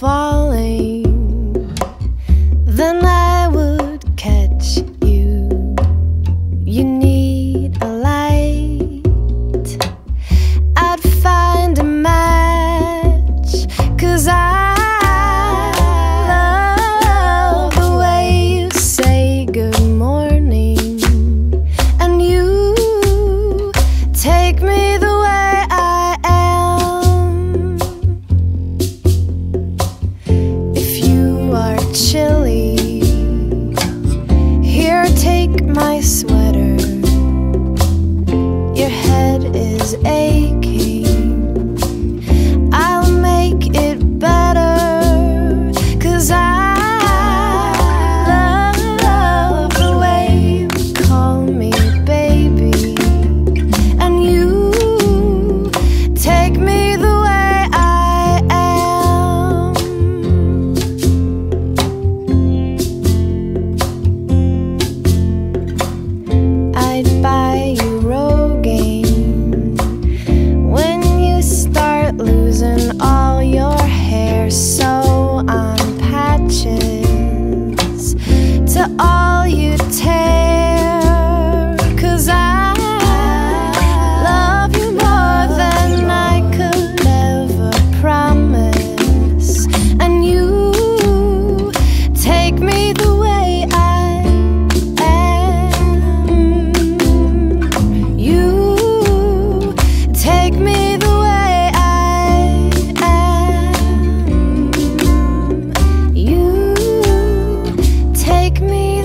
falling. Then I take me